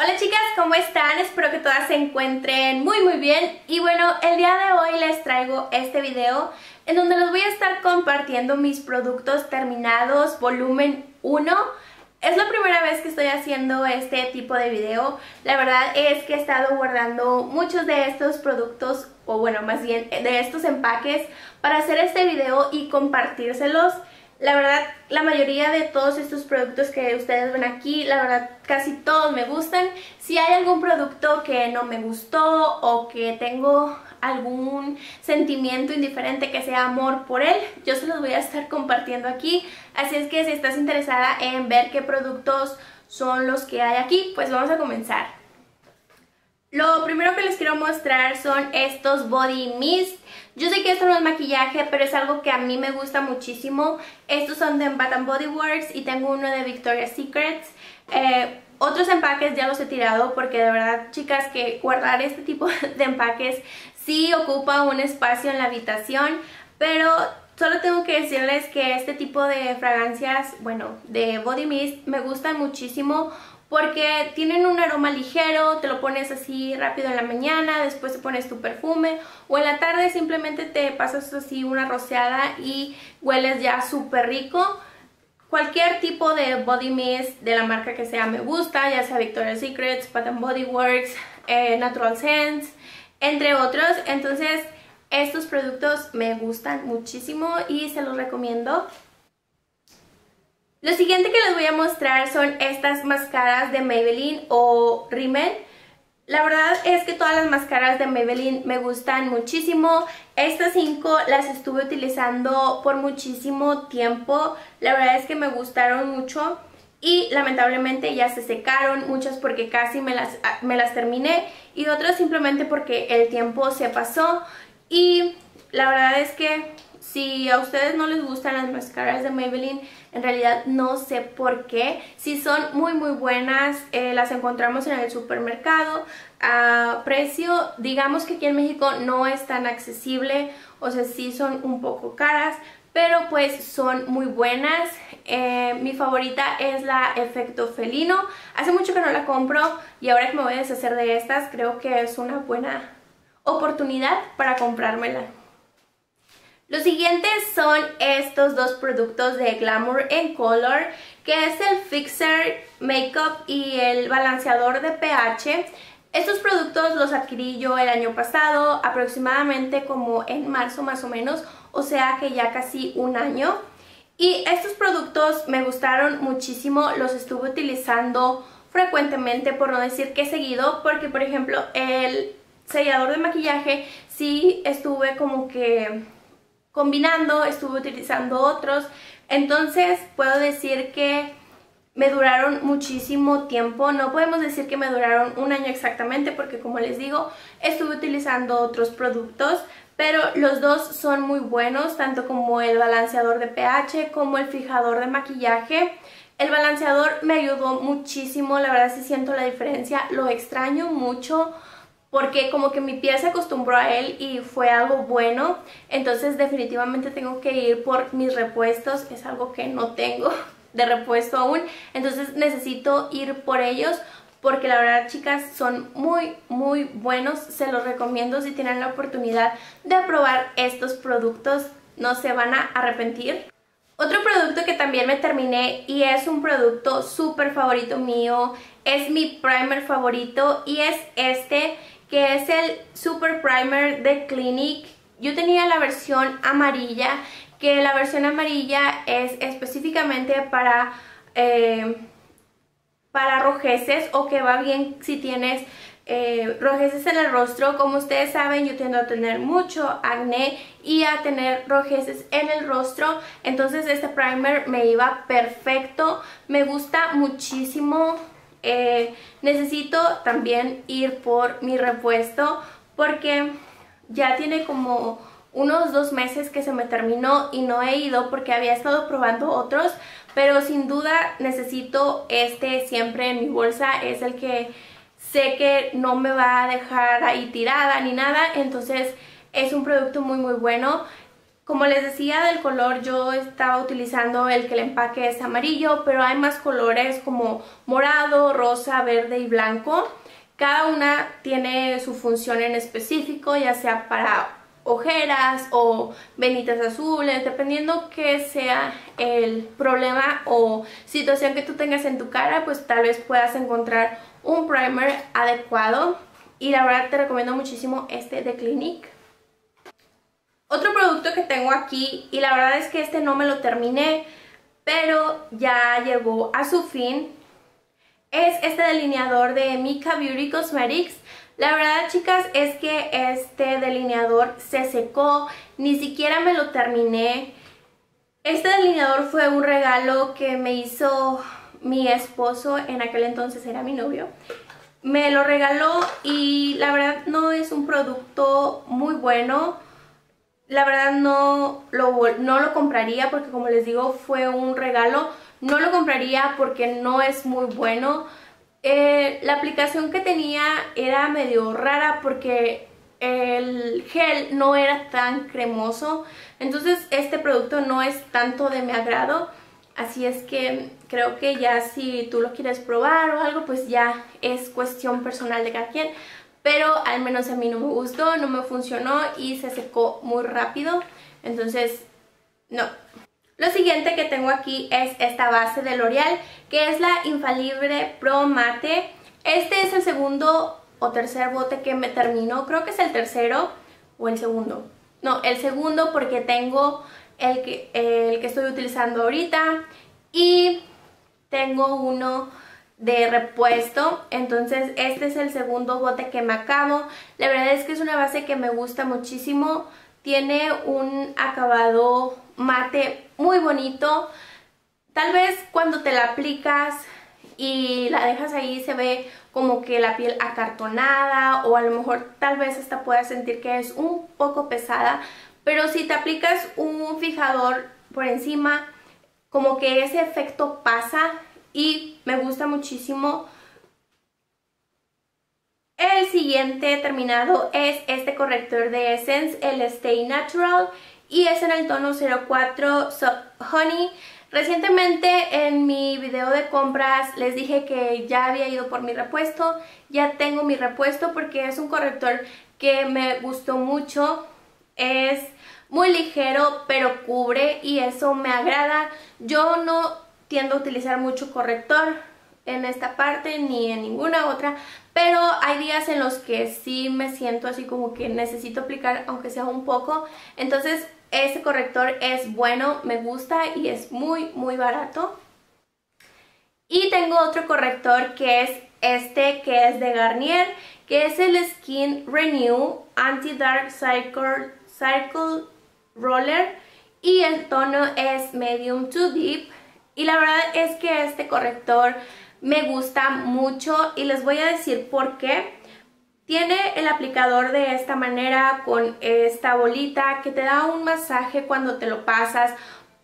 Hola chicas, ¿cómo están? Espero que todas se encuentren muy muy bien. Y bueno, el día de hoy les traigo este video en donde les voy a estar compartiendo mis productos terminados volumen 1 es la primera vez que estoy haciendo este tipo de video, la verdad es que he estado guardando muchos de estos productos o bueno, más bien de estos empaques para hacer este video y compartírselos la verdad, la mayoría de todos estos productos que ustedes ven aquí, la verdad casi todos me gustan. Si hay algún producto que no me gustó o que tengo algún sentimiento indiferente que sea amor por él, yo se los voy a estar compartiendo aquí. Así es que si estás interesada en ver qué productos son los que hay aquí, pues vamos a comenzar. Lo primero que les quiero mostrar son estos Body Mist. Yo sé que esto no es maquillaje, pero es algo que a mí me gusta muchísimo. Estos son de Bath Body Works y tengo uno de Victoria's Secrets. Eh, otros empaques ya los he tirado porque de verdad, chicas, que guardar este tipo de empaques sí ocupa un espacio en la habitación, pero solo tengo que decirles que este tipo de fragancias, bueno, de Body Mist me gustan muchísimo porque tienen un aroma ligero, te lo pones así rápido en la mañana, después te pones tu perfume o en la tarde simplemente te pasas así una rociada y hueles ya súper rico. Cualquier tipo de body mist de la marca que sea me gusta, ya sea Victoria's Secret, Bath Body Works, eh, Natural Sense, entre otros. Entonces estos productos me gustan muchísimo y se los recomiendo. Lo siguiente que les voy a mostrar son estas máscaras de Maybelline o Rimmel. La verdad es que todas las máscaras de Maybelline me gustan muchísimo. Estas cinco las estuve utilizando por muchísimo tiempo. La verdad es que me gustaron mucho y lamentablemente ya se secaron. Muchas porque casi me las, ah, me las terminé y otras simplemente porque el tiempo se pasó. Y la verdad es que si a ustedes no les gustan las máscaras de Maybelline, en realidad no sé por qué. Si son muy muy buenas, eh, las encontramos en el supermercado a precio, digamos que aquí en México no es tan accesible, o sea, sí son un poco caras, pero pues son muy buenas. Eh, mi favorita es la Efecto Felino. Hace mucho que no la compro y ahora que me voy a deshacer de estas, creo que es una buena oportunidad para comprármela. Los siguientes son estos dos productos de Glamour en Color, que es el Fixer Makeup y el balanceador de pH. Estos productos los adquirí yo el año pasado, aproximadamente como en marzo más o menos, o sea que ya casi un año. Y estos productos me gustaron muchísimo, los estuve utilizando frecuentemente, por no decir que seguido, porque por ejemplo el sellador de maquillaje sí estuve como que combinando, estuve utilizando otros, entonces puedo decir que me duraron muchísimo tiempo, no podemos decir que me duraron un año exactamente porque como les digo, estuve utilizando otros productos, pero los dos son muy buenos, tanto como el balanceador de pH como el fijador de maquillaje. El balanceador me ayudó muchísimo, la verdad sí siento la diferencia, lo extraño mucho porque como que mi piel se acostumbró a él y fue algo bueno, entonces definitivamente tengo que ir por mis repuestos, es algo que no tengo de repuesto aún, entonces necesito ir por ellos porque la verdad chicas son muy muy buenos, se los recomiendo si tienen la oportunidad de probar estos productos, no se van a arrepentir. Otro producto que también me terminé y es un producto súper favorito mío, es mi primer favorito y es este que es el Super Primer de Clinique. Yo tenía la versión amarilla, que la versión amarilla es específicamente para, eh, para rojeces o que va bien si tienes eh, rojeces en el rostro. Como ustedes saben, yo tiendo a tener mucho acné y a tener rojeces en el rostro. Entonces este primer me iba perfecto. Me gusta muchísimo eh, necesito también ir por mi repuesto porque ya tiene como unos dos meses que se me terminó y no he ido porque había estado probando otros, pero sin duda necesito este siempre en mi bolsa, es el que sé que no me va a dejar ahí tirada ni nada, entonces es un producto muy muy bueno. Como les decía del color, yo estaba utilizando el que el empaque es amarillo, pero hay más colores como morado, rosa, verde y blanco. Cada una tiene su función en específico, ya sea para ojeras o venitas azules, dependiendo que sea el problema o situación que tú tengas en tu cara, pues tal vez puedas encontrar un primer adecuado. Y la verdad te recomiendo muchísimo este de Clinique. Otro producto que tengo aquí, y la verdad es que este no me lo terminé, pero ya llegó a su fin, es este delineador de Mika Beauty Cosmetics. La verdad, chicas, es que este delineador se secó, ni siquiera me lo terminé. Este delineador fue un regalo que me hizo mi esposo, en aquel entonces era mi novio. Me lo regaló y la verdad no es un producto muy bueno la verdad no lo, no lo compraría porque como les digo fue un regalo. No lo compraría porque no es muy bueno. Eh, la aplicación que tenía era medio rara porque el gel no era tan cremoso. Entonces este producto no es tanto de mi agrado. Así es que creo que ya si tú lo quieres probar o algo, pues ya es cuestión personal de cada quien pero al menos a mí no me gustó, no me funcionó y se secó muy rápido, entonces no. Lo siguiente que tengo aquí es esta base de L'Oreal, que es la Infalible Pro Mate. Este es el segundo o tercer bote que me terminó, creo que es el tercero o el segundo. No, el segundo porque tengo el que, el que estoy utilizando ahorita y tengo uno de repuesto. Entonces este es el segundo bote que me acabo. La verdad es que es una base que me gusta muchísimo. Tiene un acabado mate muy bonito. Tal vez cuando te la aplicas y la dejas ahí se ve como que la piel acartonada o a lo mejor tal vez hasta puedas sentir que es un poco pesada. Pero si te aplicas un fijador por encima como que ese efecto pasa y me gusta muchísimo. El siguiente terminado es este corrector de Essence, el Stay Natural y es en el tono 04 Sub Honey. Recientemente en mi video de compras les dije que ya había ido por mi repuesto, ya tengo mi repuesto porque es un corrector que me gustó mucho, es muy ligero pero cubre y eso me agrada. Yo no tiendo a utilizar mucho corrector en esta parte ni en ninguna otra, pero hay días en los que sí me siento así como que necesito aplicar aunque sea un poco, entonces este corrector es bueno, me gusta y es muy muy barato. Y tengo otro corrector que es este que es de Garnier, que es el Skin Renew Anti-Dark Cycle, Cycle Roller y el tono es Medium to Deep y la verdad es que este corrector me gusta mucho y les voy a decir por qué. Tiene el aplicador de esta manera con esta bolita que te da un masaje cuando te lo pasas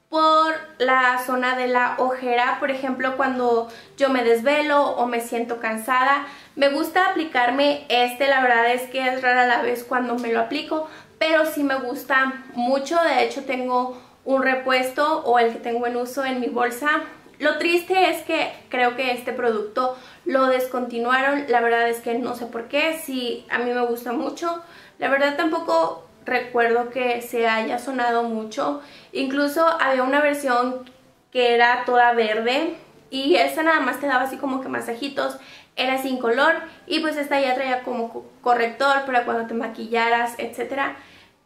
por la zona de la ojera, por ejemplo cuando yo me desvelo o me siento cansada. Me gusta aplicarme este, la verdad es que es rara la vez cuando me lo aplico, pero sí me gusta mucho, de hecho tengo un repuesto o el que tengo en uso en mi bolsa. Lo triste es que creo que este producto lo descontinuaron, la verdad es que no sé por qué, si a mí me gusta mucho. La verdad tampoco recuerdo que se haya sonado mucho, incluso había una versión que era toda verde y esa nada más te daba así como que masajitos, era sin color y pues esta ya traía como corrector para cuando te maquillaras, etcétera.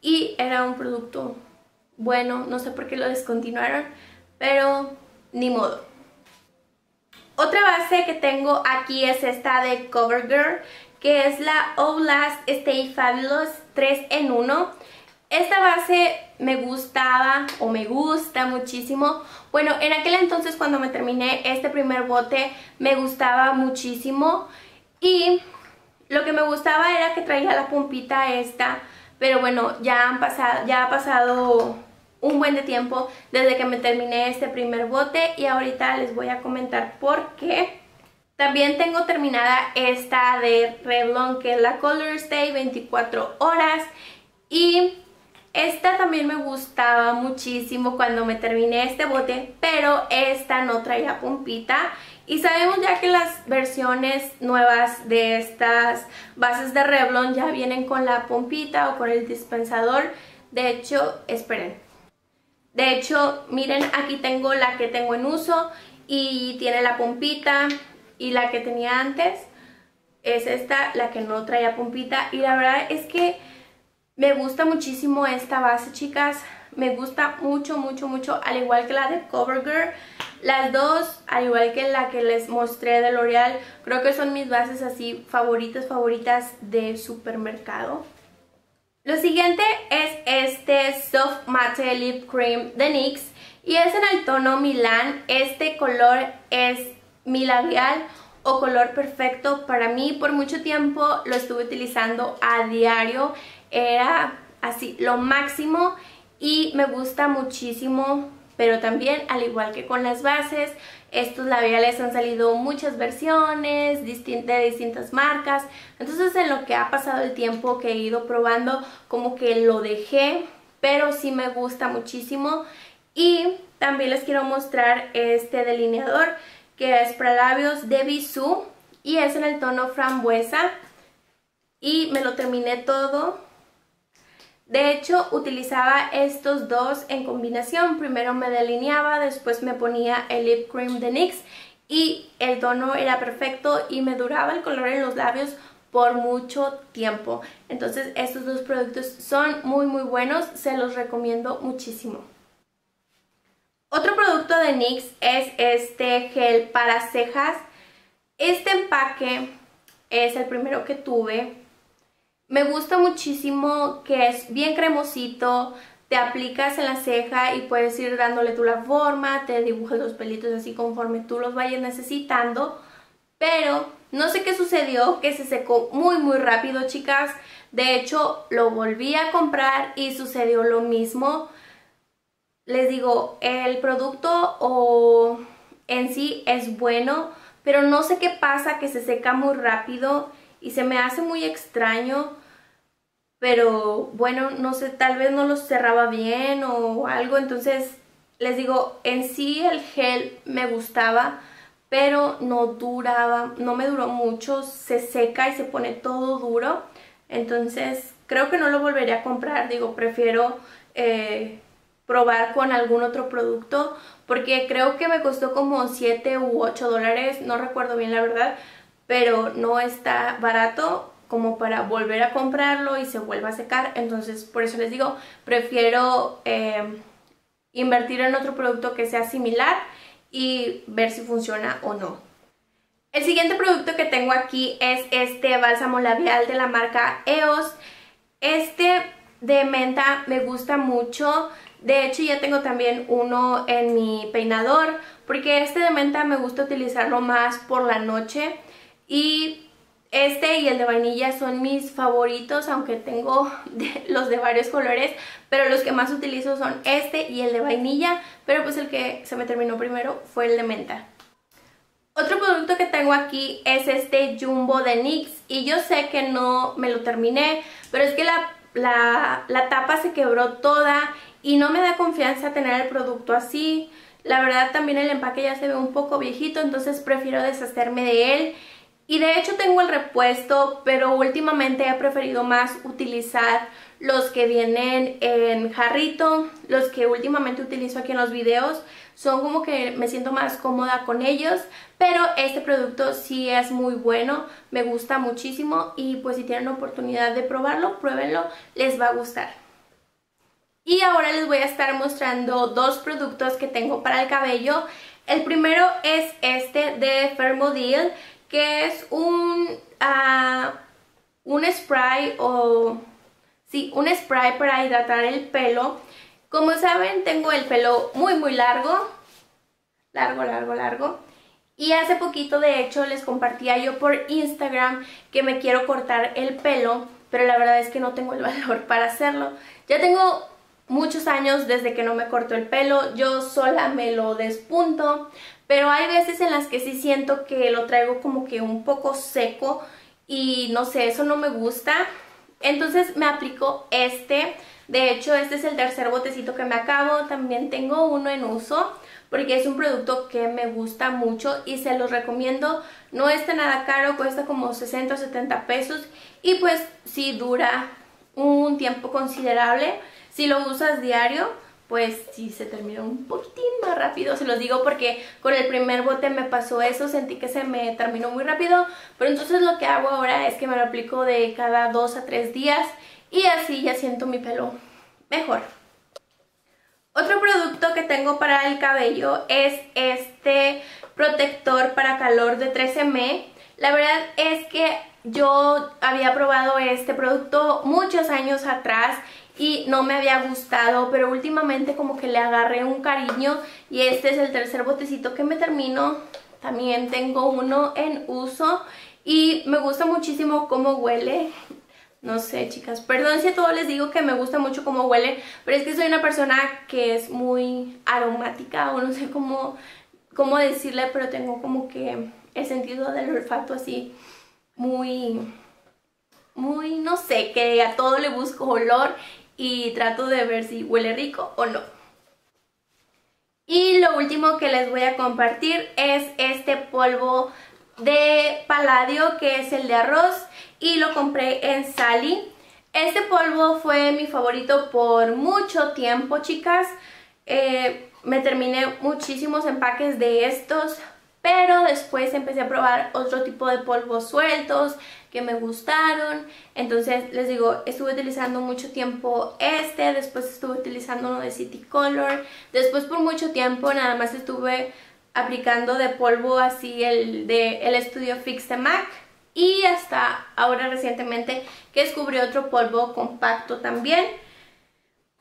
Y era un producto bueno, no sé por qué lo descontinuaron, pero ni modo. Otra base que tengo aquí es esta de CoverGirl, que es la Outlast Stay Fabulous 3 en 1. Esta base me gustaba o me gusta muchísimo. Bueno, en aquel entonces cuando me terminé este primer bote me gustaba muchísimo y lo que me gustaba era que traía la pumpita esta, pero bueno, ya han pasado, ya ha pasado un buen de tiempo desde que me terminé este primer bote y ahorita les voy a comentar por qué. También tengo terminada esta de Revlon que es la Color Stay 24 horas y Esta también me gustaba muchísimo cuando me terminé este bote, pero esta no traía pompita. Y sabemos ya que las versiones nuevas de estas bases de Revlon ya vienen con la pompita o con el dispensador. De hecho, esperen. De hecho, miren, aquí tengo la que tengo en uso y tiene la pompita y la que tenía antes es esta, la que no traía pompita. Y la verdad es que me gusta muchísimo esta base, chicas. Me gusta mucho, mucho, mucho, al igual que la de CoverGirl. Las dos, al igual que la que les mostré de L'Oreal, creo que son mis bases así favoritas, favoritas de supermercado. Lo siguiente es este Soft Matte Lip Cream de NYX y es en el tono Milan. Este color es mi labial o color perfecto para mí. Por mucho tiempo lo estuve utilizando a diario. Era así lo máximo y me gusta muchísimo. Pero también, al igual que con las bases, estos labiales han salido muchas versiones de distintas marcas. Entonces en lo que ha pasado el tiempo que he ido probando, como que lo dejé. Pero sí me gusta muchísimo. Y también les quiero mostrar este delineador que es para labios de Bisú y es en el tono frambuesa y me lo terminé todo. De hecho, utilizaba estos dos en combinación. Primero me delineaba, después me ponía el lip cream de NYX y el tono era perfecto y me duraba el color en los labios por mucho tiempo. Entonces estos dos productos son muy muy buenos, se los recomiendo muchísimo. Otro producto de NYX es este gel para cejas. Este empaque es el primero que tuve. Me gusta muchísimo que es bien cremosito, te aplicas en la ceja y puedes ir dándole tú la forma, te dibujas los pelitos así conforme tú los vayas necesitando. Pero no sé qué sucedió, que se secó muy muy rápido chicas. De hecho lo volví a comprar y sucedió lo mismo les digo, el producto o en sí es bueno, pero no sé qué pasa, que se seca muy rápido y se me hace muy extraño. Pero bueno, no sé, tal vez no lo cerraba bien o algo, entonces les digo, en sí el gel me gustaba, pero no duraba, no me duró mucho, se seca y se pone todo duro. Entonces creo que no lo volvería a comprar, digo, prefiero eh, probar con algún otro producto porque creo que me costó como 7 u 8 dólares, no recuerdo bien la verdad, pero no está barato como para volver a comprarlo y se vuelva a secar, entonces por eso les digo, prefiero eh, invertir en otro producto que sea similar y ver si funciona o no. El siguiente producto que tengo aquí es este bálsamo labial de la marca EOS. Este de menta me gusta mucho, de hecho ya tengo también uno en mi peinador porque este de menta me gusta utilizarlo más por la noche y este y el de vainilla son mis favoritos, aunque tengo los de varios colores, pero los que más utilizo son este y el de vainilla, pero pues el que se me terminó primero fue el de menta. Otro producto que tengo aquí es este Jumbo de NYX y yo sé que no me lo terminé, pero es que la, la, la tapa se quebró toda y no me da confianza tener el producto así. La verdad también el empaque ya se ve un poco viejito, entonces prefiero deshacerme de él. Y de hecho tengo el repuesto, pero últimamente he preferido más utilizar los que vienen en jarrito, los que últimamente utilizo aquí en los videos. Son como que me siento más cómoda con ellos, pero este producto sí es muy bueno, me gusta muchísimo y pues si tienen oportunidad de probarlo, pruébenlo, les va a gustar. Y ahora les voy a estar mostrando dos productos que tengo para el cabello. El primero es este de Fermodil, que es un, uh, un spray o... Sí, un spray para hidratar el pelo. Como saben, tengo el pelo muy muy largo. Largo, largo, largo. Y hace poquito, de hecho, les compartía yo por Instagram que me quiero cortar el pelo, pero la verdad es que no tengo el valor para hacerlo. Ya tengo muchos años desde que no me corto el pelo, yo sola me lo despunto, pero hay veces en las que sí siento que lo traigo como que un poco seco y no sé, eso no me gusta. Entonces me aplico este. De hecho, este es el tercer botecito que me acabo. También tengo uno en uso porque es un producto que me gusta mucho y se los recomiendo. No está nada caro, cuesta como 60 o 70 pesos y pues sí dura un tiempo considerable. Si lo usas diario, pues sí se termina un poquitín más rápido, se los digo porque con el primer bote me pasó eso, sentí que se me terminó muy rápido, pero entonces lo que hago ahora es que me lo aplico de cada dos a tres días y así ya siento mi pelo mejor. Otro producto que tengo para el cabello es este protector para calor de 13M. La verdad es que yo había probado este producto muchos años atrás y no me había gustado, pero últimamente como que le agarré un cariño y este es el tercer botecito que me termino. También tengo uno en uso y me gusta muchísimo cómo huele. No sé, chicas, perdón si a todos les digo que me gusta mucho cómo huele, pero es que soy una persona que es muy aromática o no sé cómo, cómo decirle, pero tengo como que el sentido del olfato así muy, muy, no sé, que a todo le busco olor y trato de ver si huele rico o no. Y lo último que les voy a compartir es este polvo de paladio que es el de arroz y lo compré en Sally. Este polvo fue mi favorito por mucho tiempo, chicas. Eh, me terminé muchísimos empaques de estos pero después empecé a probar otro tipo de polvos sueltos que me gustaron. Entonces les digo, estuve utilizando mucho tiempo este, después estuve utilizando uno de City Color. Después por mucho tiempo nada más estuve aplicando de polvo así el de el Studio Fix de MAC. Y hasta ahora recientemente que descubrí otro polvo compacto también.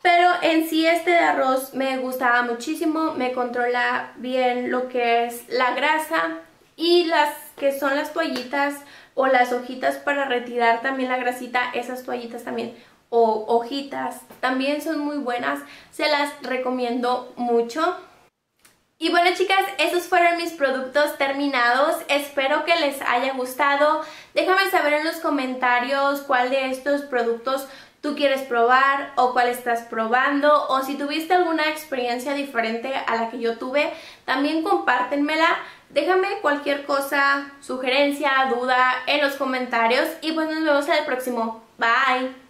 Pero en sí este de arroz me gustaba muchísimo, me controla bien lo que es la grasa y las que son las toallitas o las hojitas para retirar también la grasita, esas toallitas también o hojitas también son muy buenas, se las recomiendo mucho. Y bueno chicas, esos fueron mis productos terminados, espero que les haya gustado, déjame saber en los comentarios cuál de estos productos tú quieres probar o cuál estás probando o si tuviste alguna experiencia diferente a la que yo tuve, también compártenmela. Déjame cualquier cosa, sugerencia, duda en los comentarios y pues nos vemos en el próximo. Bye.